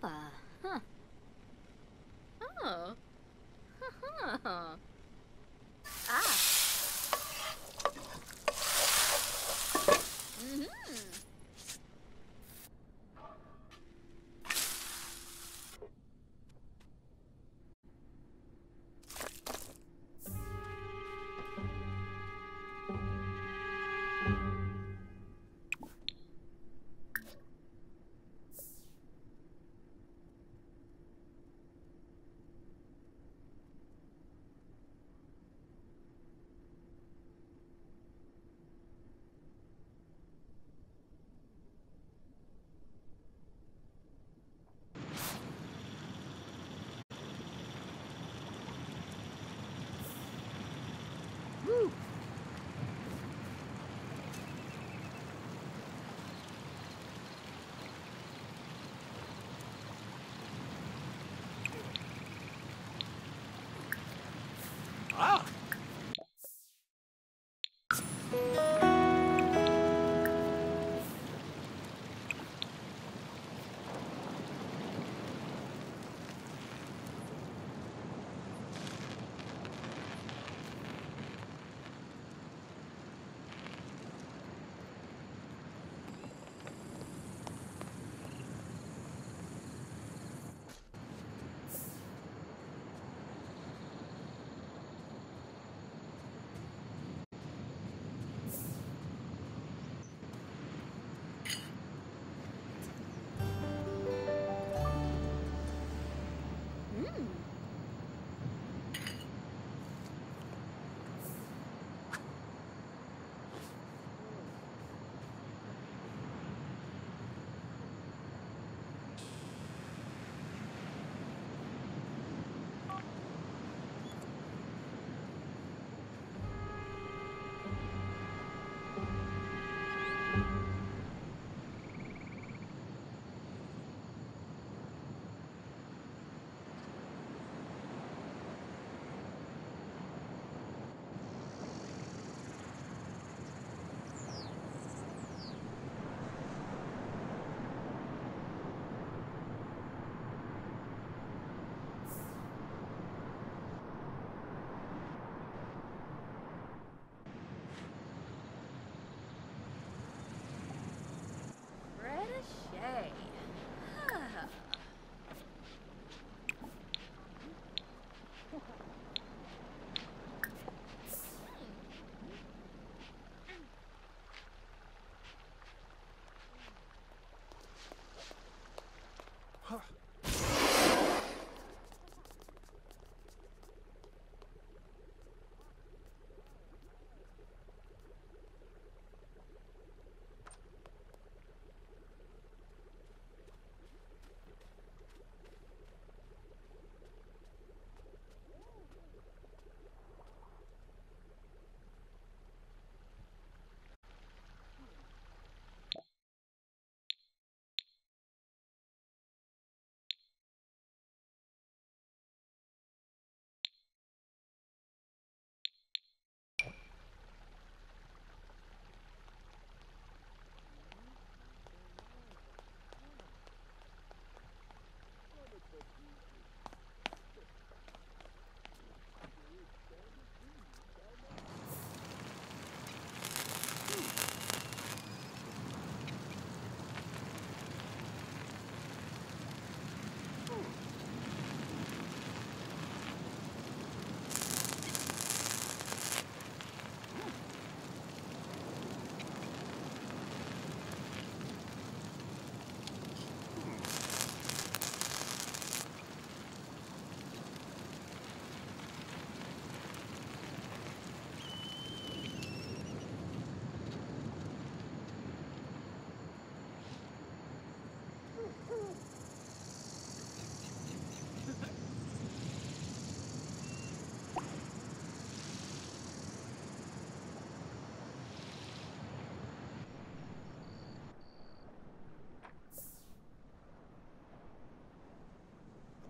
Baba. Huh.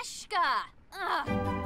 Ashka! Ugh.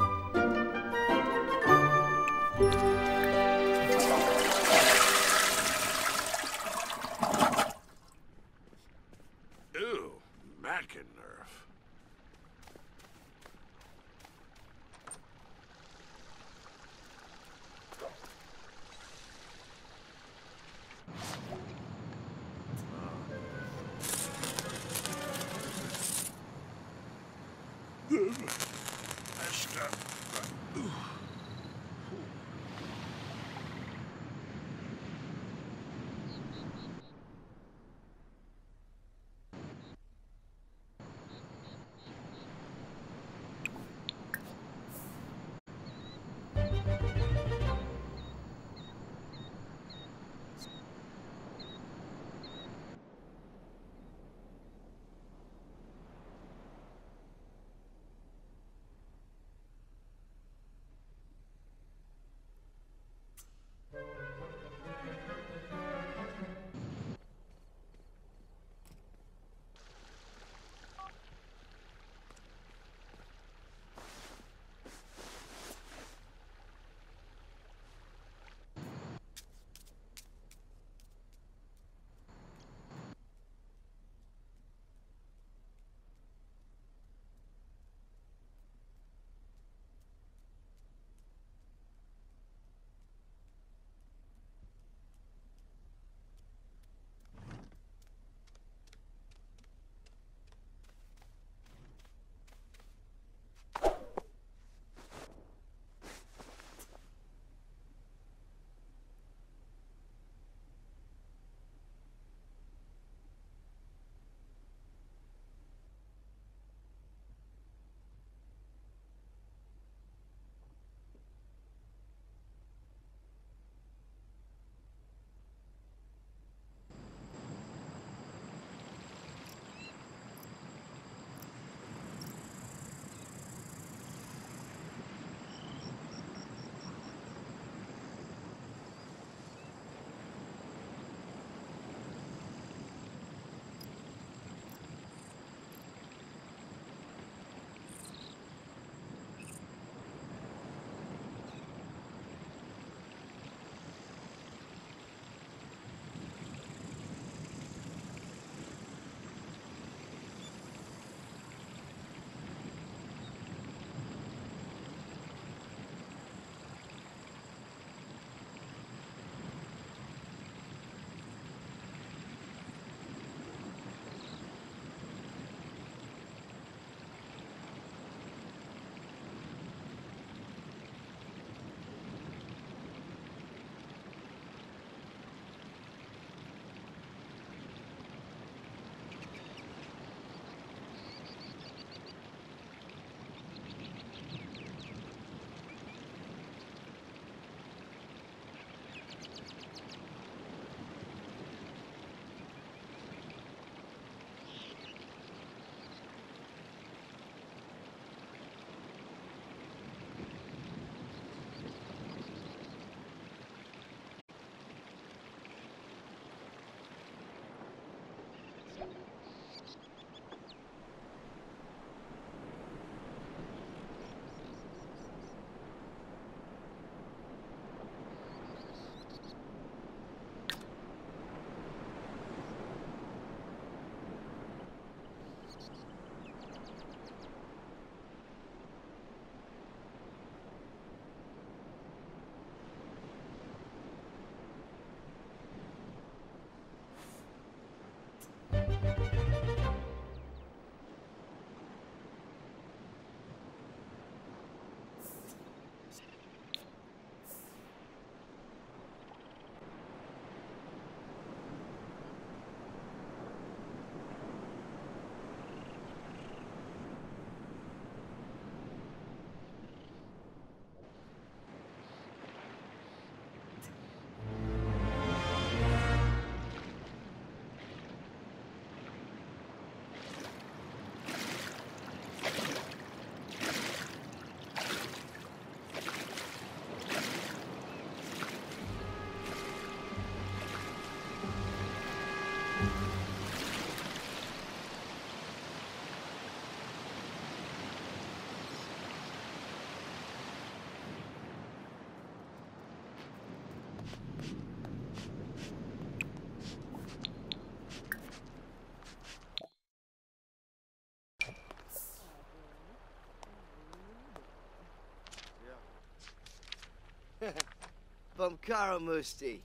From Karamusti.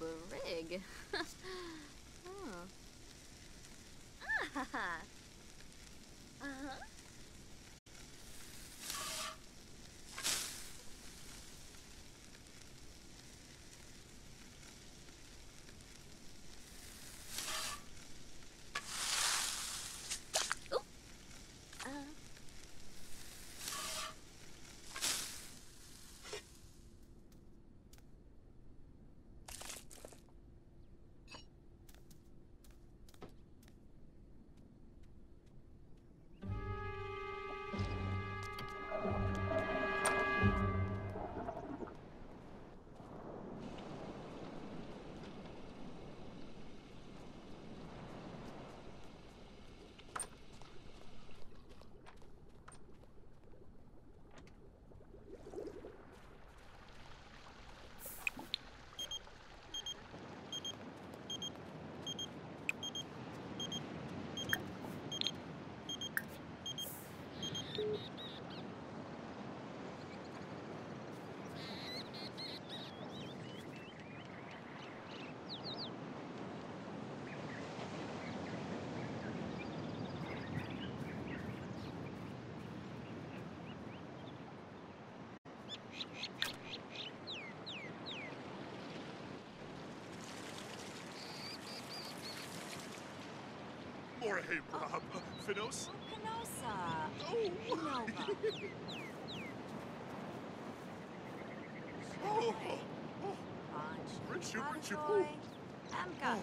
Brig. oh. Ah. Uh-huh. Ooh. Uh. Or hey, Rob. Finos? Canosa. Oh! Nova. Oh! oh. Rinchu, Convoy. Amka.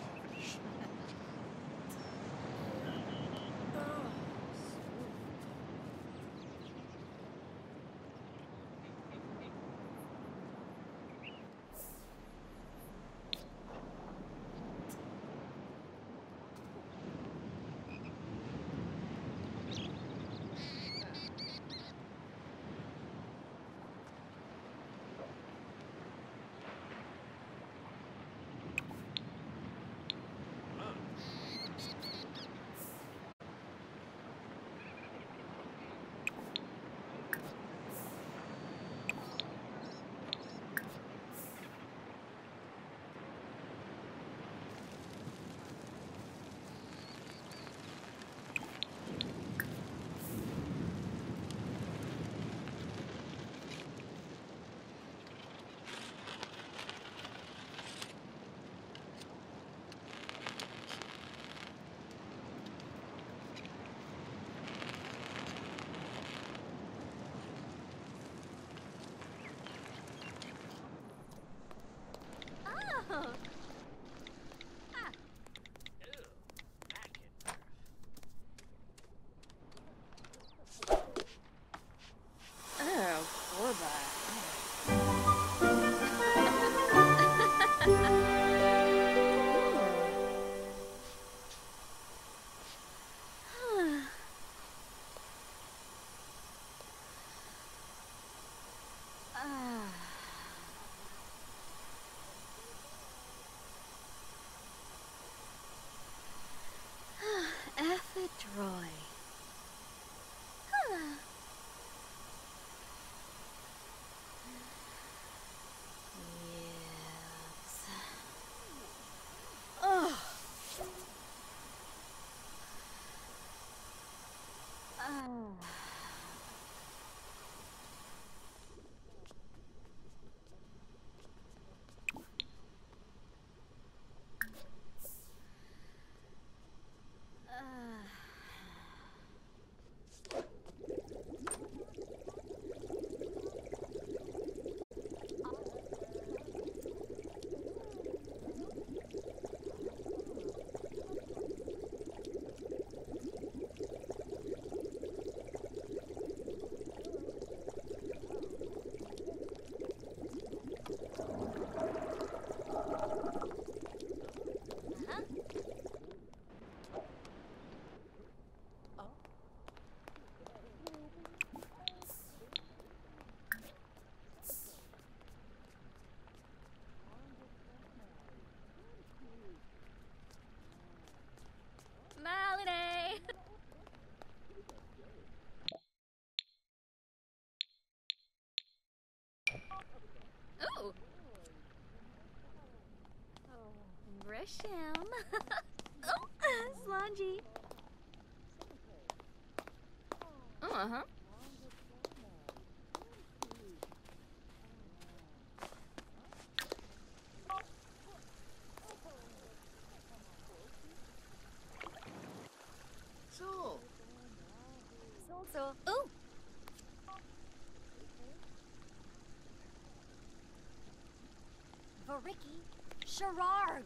Variki Shararg!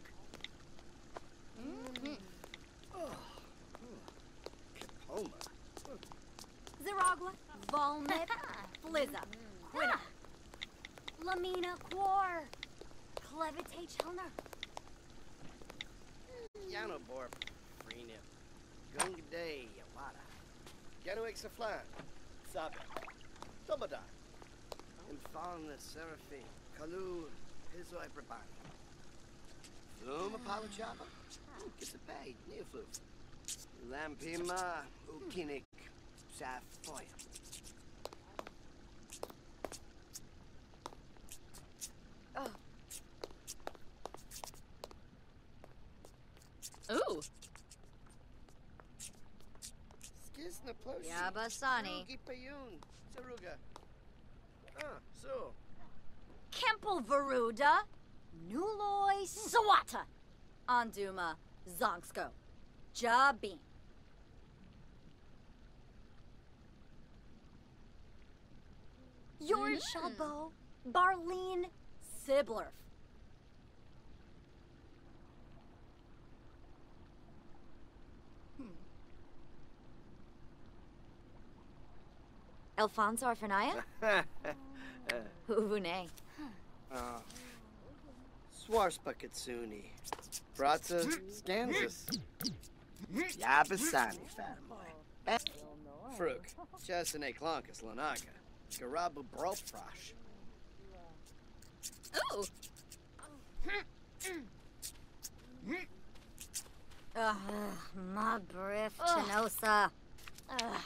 Mm-hmm. Homa. Ziragua, Volmip, Flizza, Quina, Lamina Quar, Clevite Chelner, Yano Bor. Freenip. Gunga Day. Yawada. Genuik Saflan. Sabe. Tobada. Infalna Seraphim. Kalu. Hizoi Brabant. Fluma Palachaba. Kisapay. Neofluf. Lampima. Ukinik. Safoya. Ooh! Skizna Ploshi. Yabasani, Rugi Payun. Saruga. Ah, so. Kempel Varuda, Nuloi Sawata, Anduma Zonksko, Jabin. Yorn mm. Shalbo, Barleen Siblerf. Hmm. Alfonso Arfanaya? Uvune. Uh, Swarspa Katsuni. Bratza Skanzas. Yabasani Fatamoy. Fruk. Chesane Klonkus Lanaka. Garabu Brofrosh. Ooh! Ugh, my breath, Chinosa. Ugh.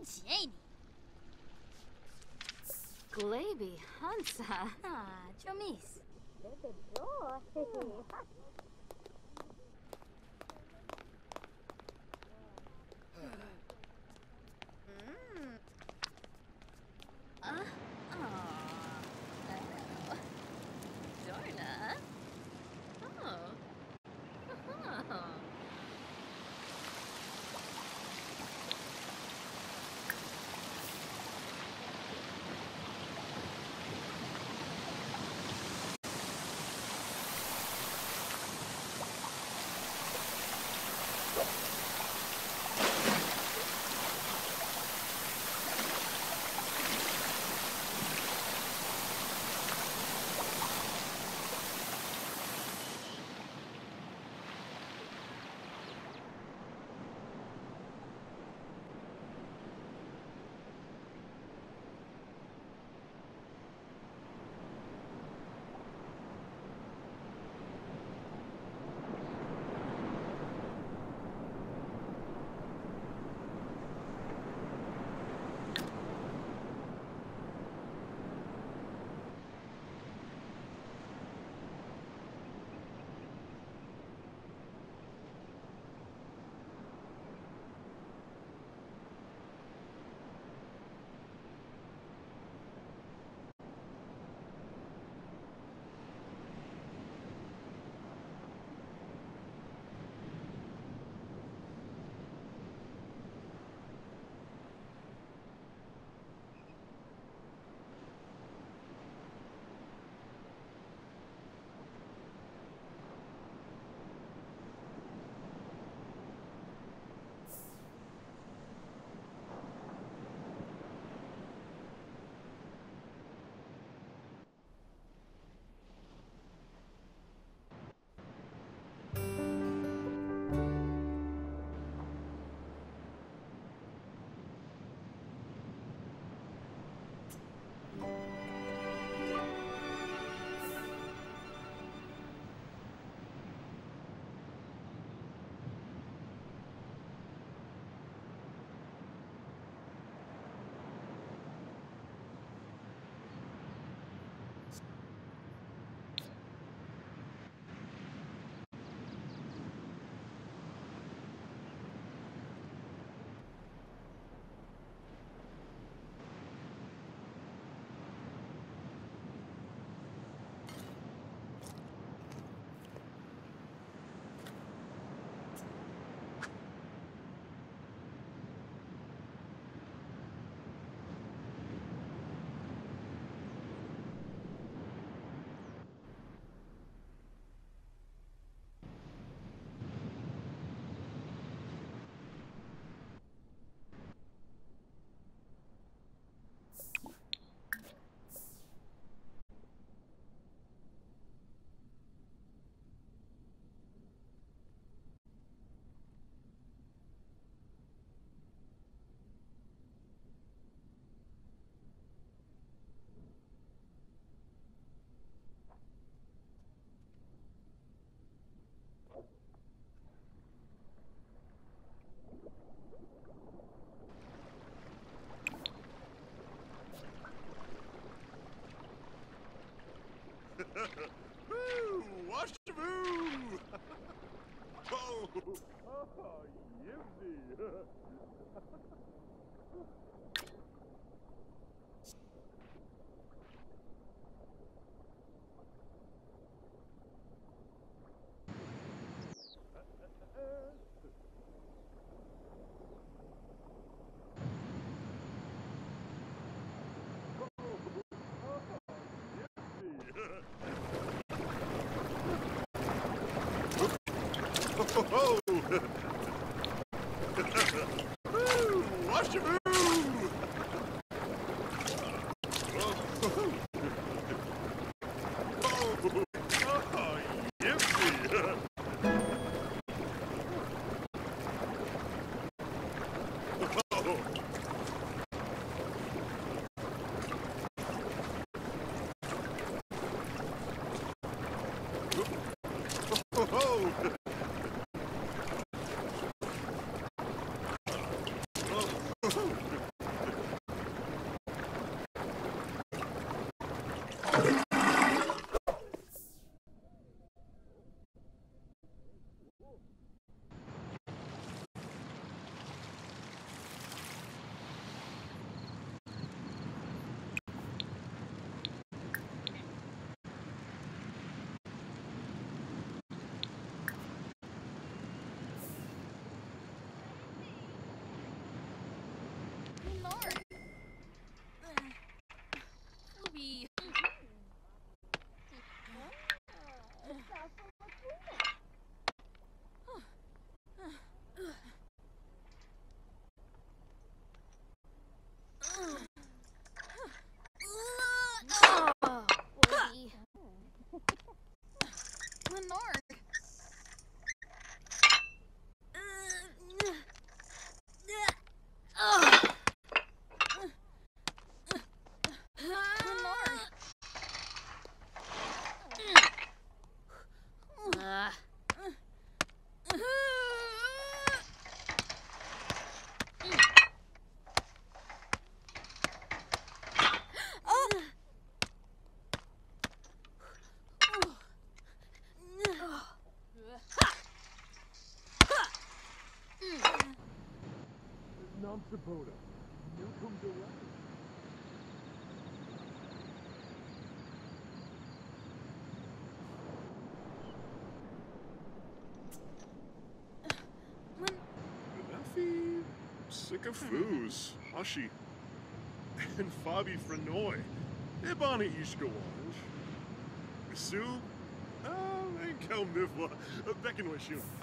Go on, Janie. Glaby Hansa. Ah, Chomis. Uh, Oh! Woo! Nam Sabota. Newcomb direct. Gaddafi, Sycophus, Hashi, and Fabi Frenoy. Ebony Ishkawanj. Sue, ah, and Kelmivwa, Beckenwishu. Simonicero?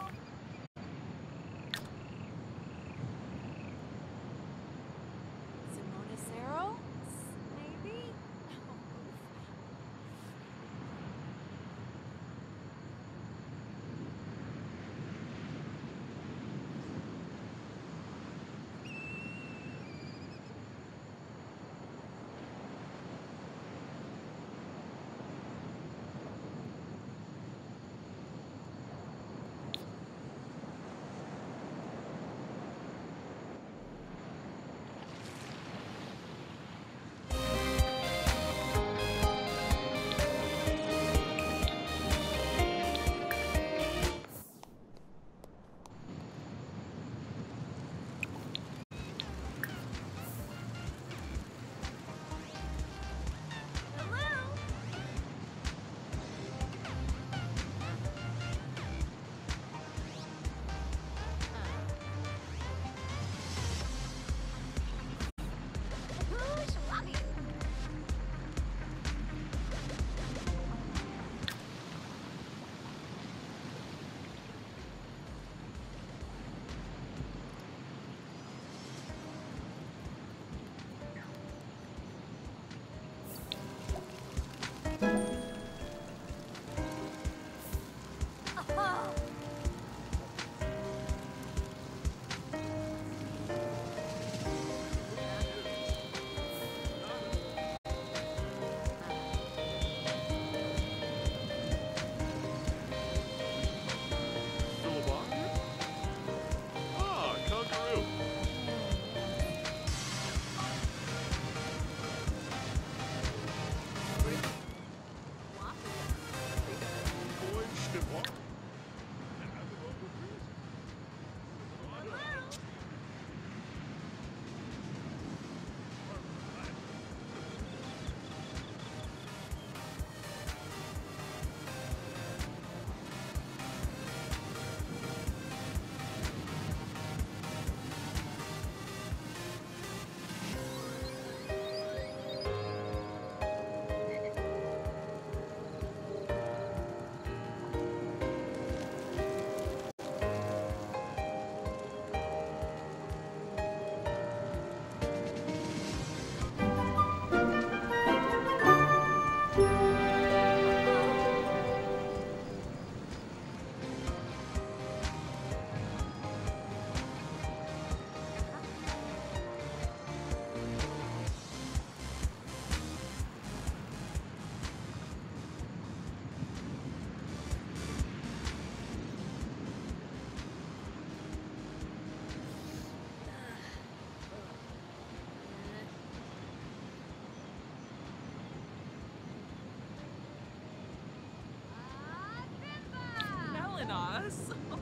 Spelling us.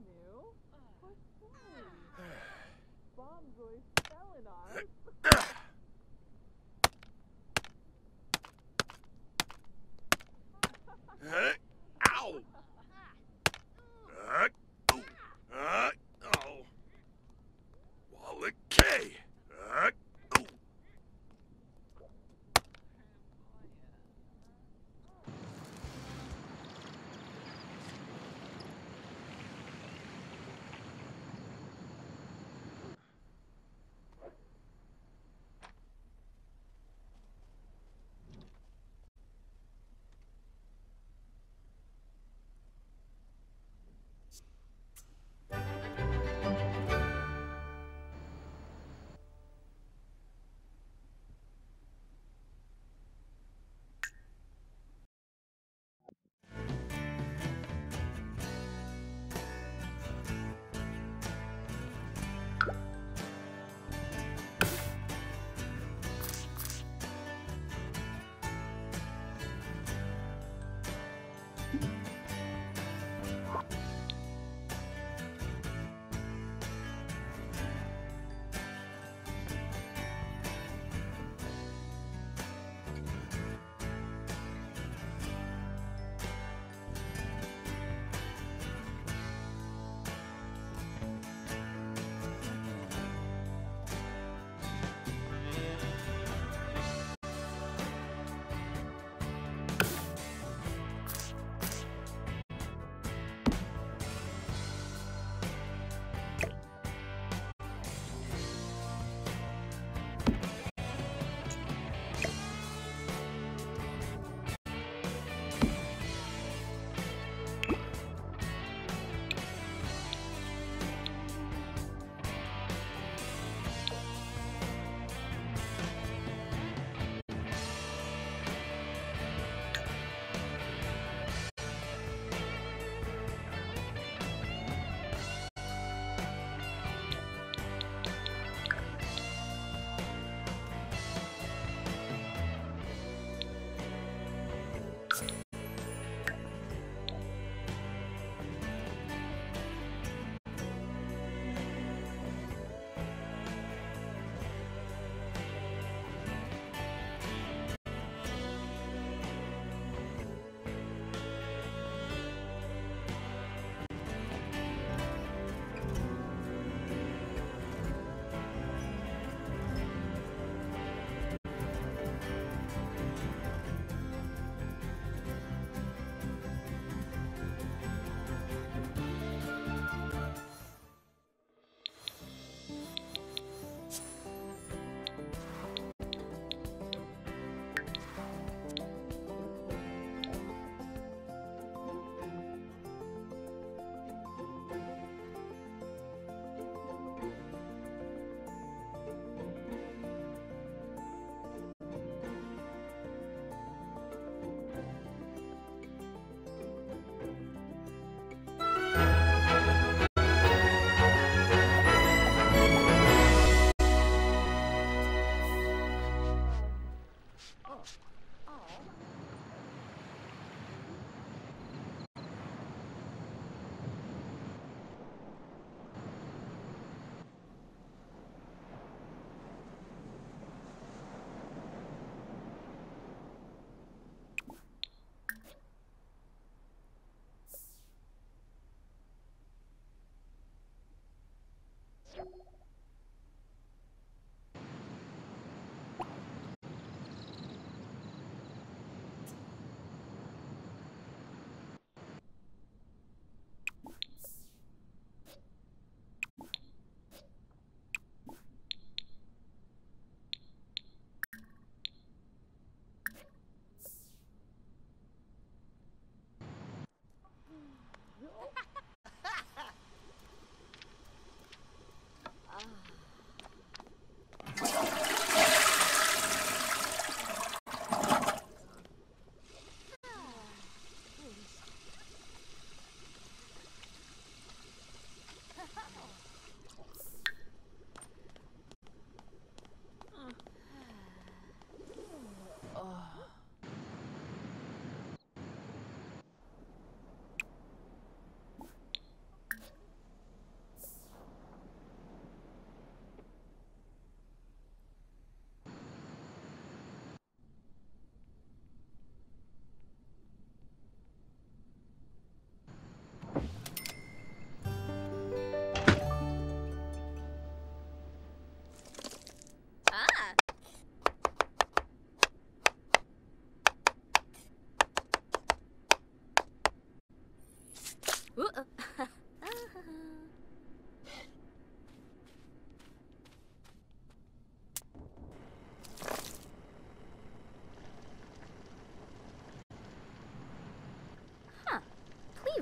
Wallet K. Ow!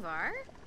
Cleaver?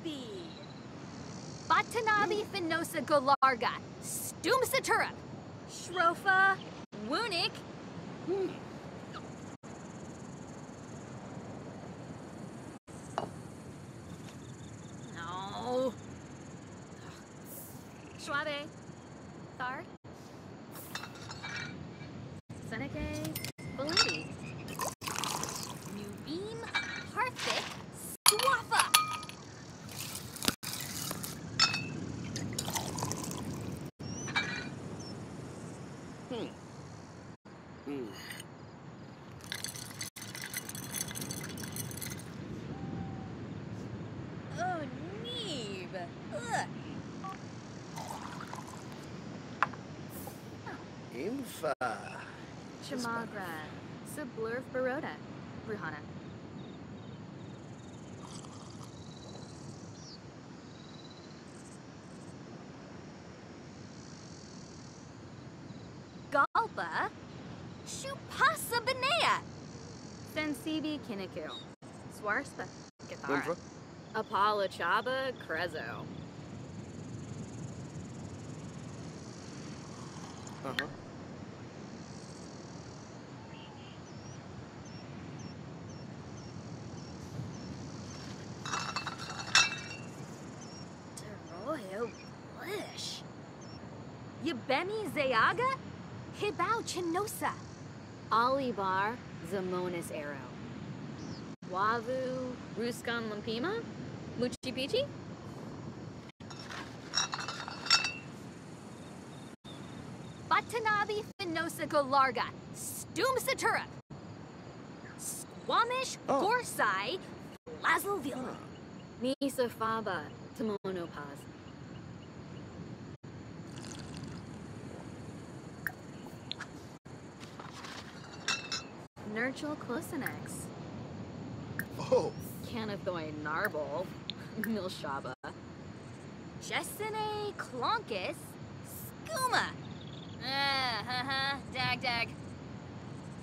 Nabi. Batanabi Finosa Golarga. Stumsatura. Shrofa. Wunik. Hmm. No. Schwabe. Thar. Seneca. Balindi. New Beam. Hearthick. Swafa. Hmm. Hmm. Oh, Neve. Ugh. Infa. Chamagra. Sublurf Baroda. Ruhana. Galba. Shupasa Benea. Sensibi Kiniku. Swarspa. Githara. Apollo Chaba Crezo. Yabemi Hibao Chinosa. Alibar Zamonis Arrow. Wavu Ruskan Lampima? Muchi Pichi? Batanabi Finosa Golarga. Stumsatura. Squamish Oh. Gorsai. Lazloville. Huh. Misa Faba, Tamono Paz. Nurchel Closenex. Oh. Canathoy Narble. Milshaba. Jessene Clonkus. Skooma. Ah, ha ha. Dag dag.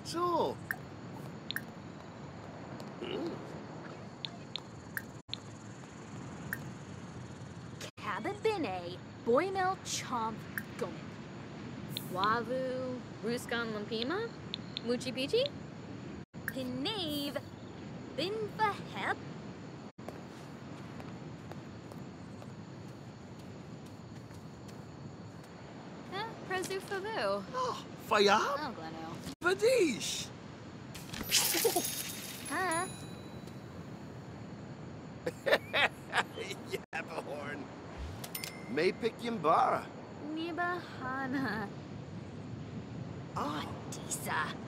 So. Cababine. Boymel Chomp Gomin. Wavu. Ruskan Lampima. Muchi Pichi. Pinave. Binfahep. Eh, Prezu Favu. Oh, Fayab? Oh, Gleno. Vadish. Huh? Yabahorn. Maypick Yimbara. Niba Hana. Oh. Disa.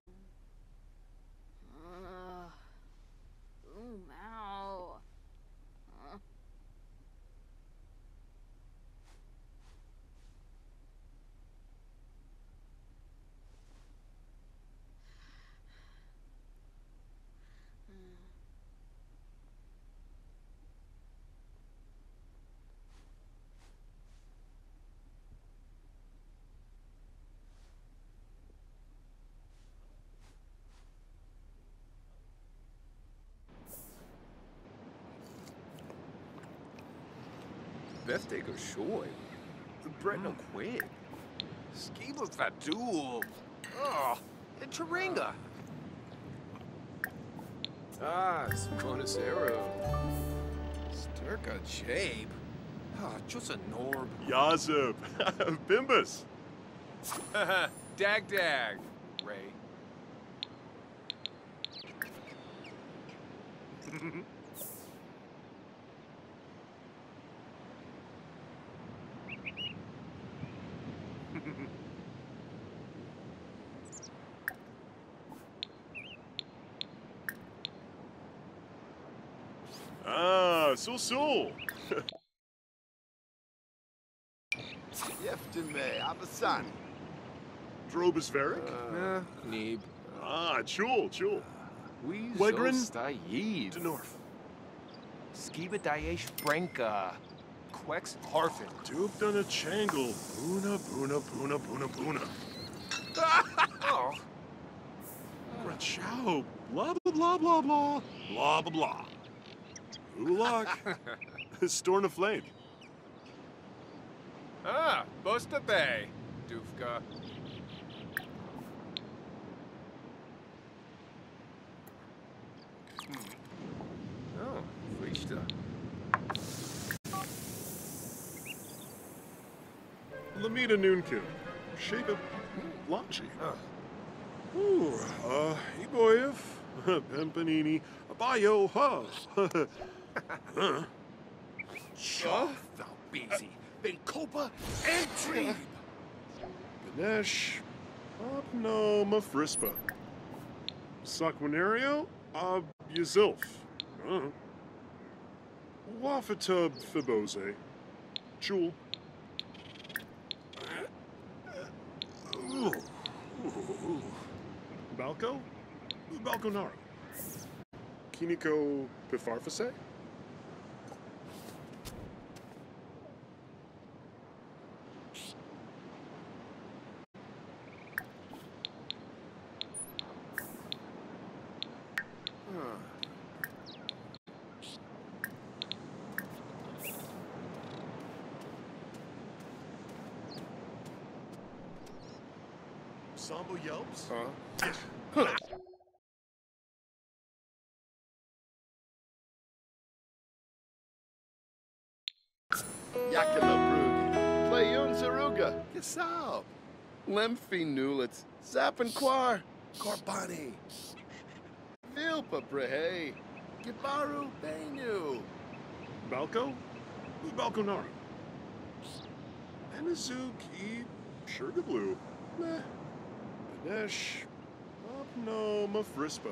Uh, ooh, ow. Uh. Beth go shoy. Brett no quid. Skeebles Fatul. Oh, and Taringa. Ah, Sponacero. Sturka Jabe. Ah, just a Norb. Yazub. Bimbus. dag dag. Ray. Sul Sul. Yeftin Abasan. Drobus Varric. Uh, Neeb. Ah, Chul, Chul. We Wegrin? Stayid. To North. Skiba Daesh Brenka. Quex Harfin. Dupdana Changle. Boona, boona, boona, boona, boona. Oh. Rachow. Blah, blah, blah, blah, blah. Blah, blah, blah. Ulak. Storn of Flame. Ah, Bosta Bay. Dufka. Hmm. Oh, Frista. Lamita Noonkin. Shaka Lachi. Ooh, uh, Iboyev. Pempanini. Abayo, ha. Huh? Shaw, Valbisi, Bencopa, and Trebe. Ganesh. Opno Mafrispa. Saquinario. Ab Yazilf. Uh. Wafatub Fibose. Chul. Balco? Balconaro. Kiniko Pifarfase? Zaruga, Yasab, Lemfi Nulitz, Zappanquar, Corbani, Vilpa Brehe, Gibaru Benu. Balco? Balconaro. Anazuk E. Sugarblue. Meh. Ganesh. Opno Mafrispa.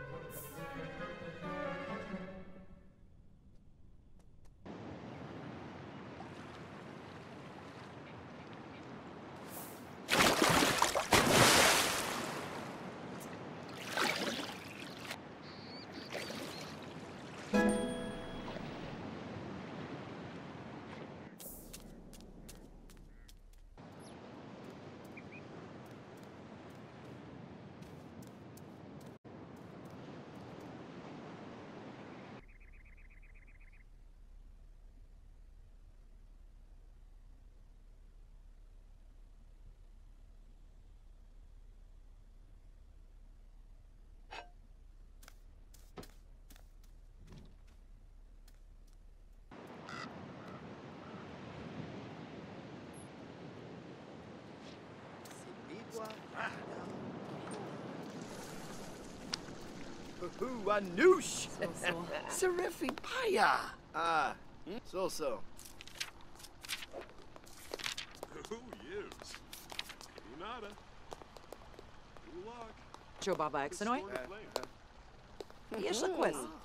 Ooh, a noosh! So-so. Serifi paya! Ah, hmm? so-so. Who use? Unada. Ulak. Joe Baba Exanoy? Storn of Flame.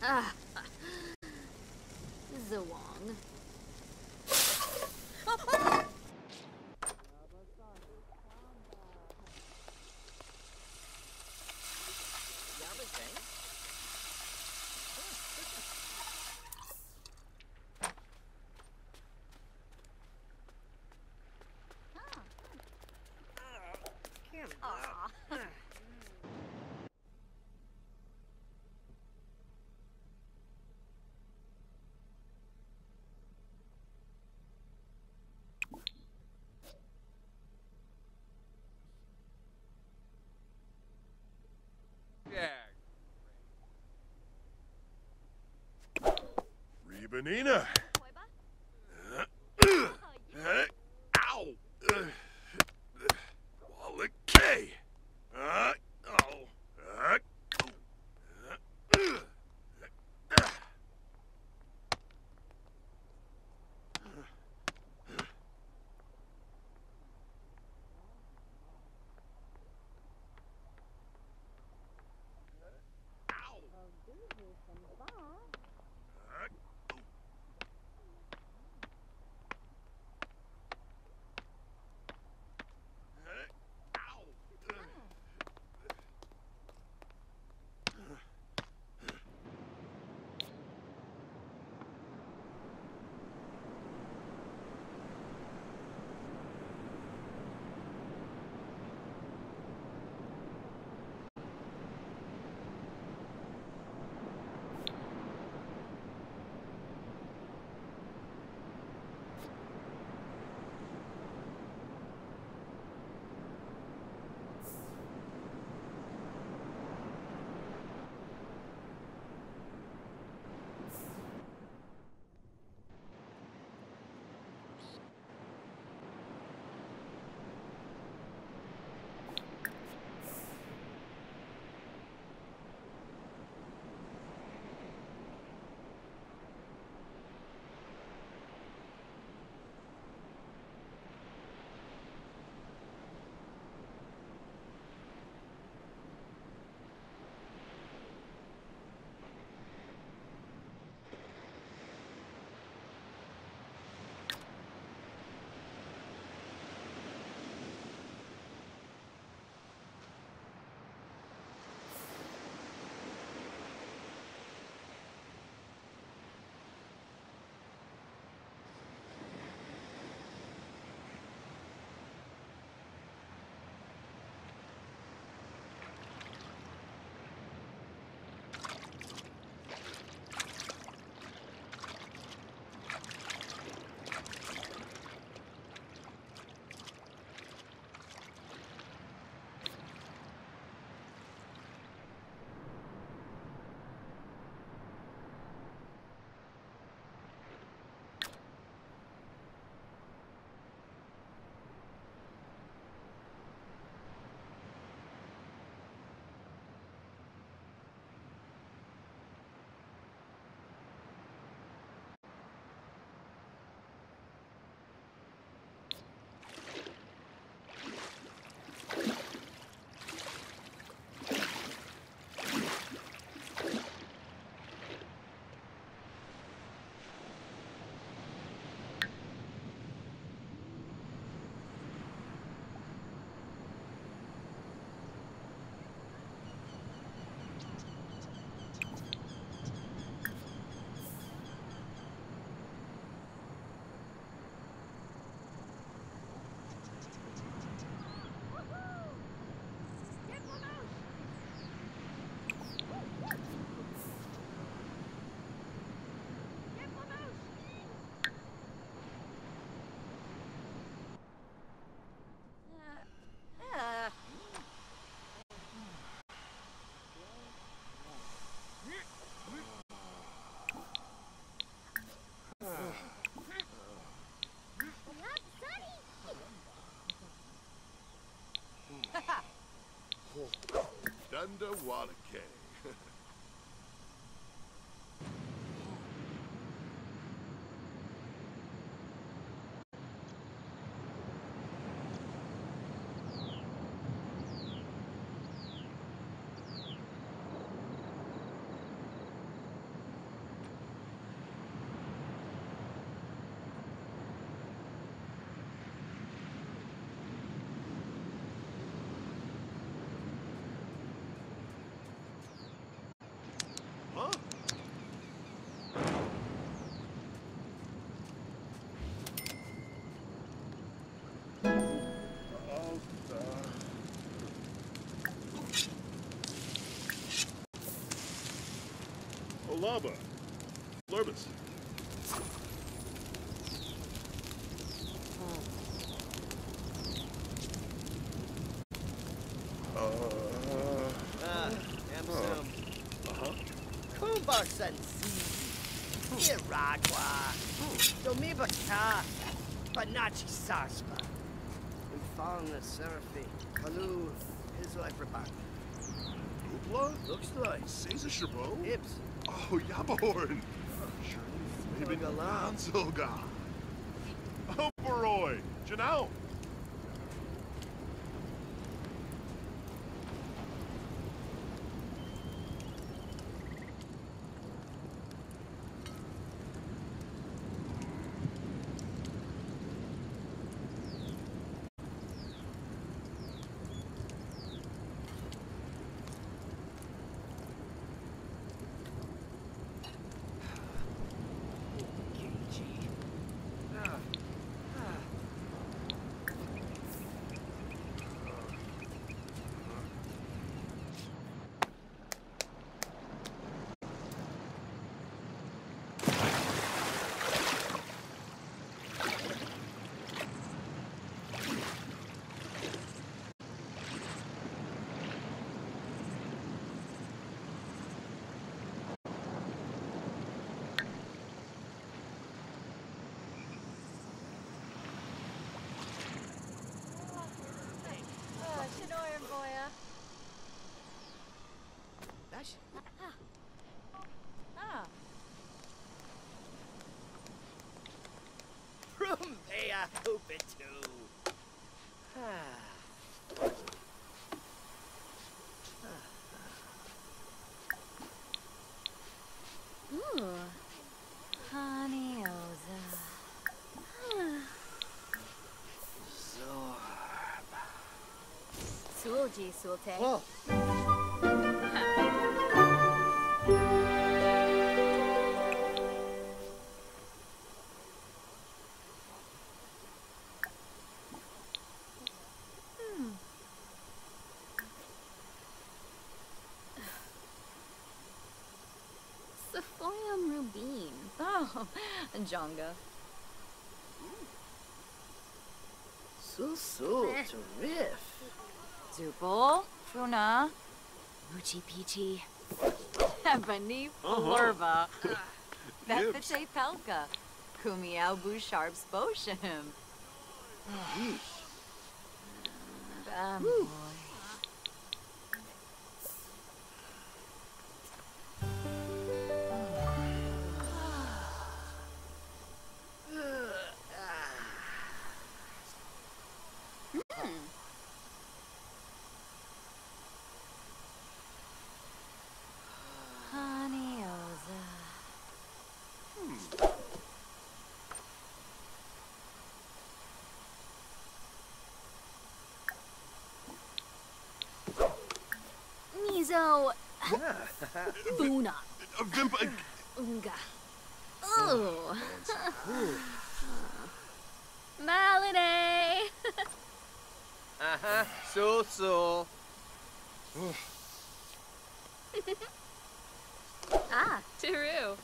Ah. Rebanina. Gunda Wadake. Huh? Oh, uh, Olaba. Lurbus. Uh, Ah, Amsum. uh-huh. Kumba Sensi. Iragua. Domiba Ka. Panachi Saspa. Infalna Seraphi. Kalu. Izleprebank. Oopla? Looks like. Caesar Chabot? Ibs. Oh, Yabahorn. Maybe Galam. Zilga. Rumbea Hoopitu. Ah. Ooh. Honey Oza. Zorb. Sulji Sulte. Whoa. Jonga. So so terrific. Zupal, Funa, Muchi Pichi, Ebony Flurva, Bethpete Pelka, Kumiao Busharps Bosham. Yeesh. Um, Buna Vimpa. Unga. Ooh. Malady. Uh-huh. So, so. ah, Turu.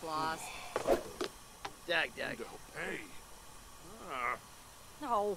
Floss. Dag dag. Hey. Ah. No.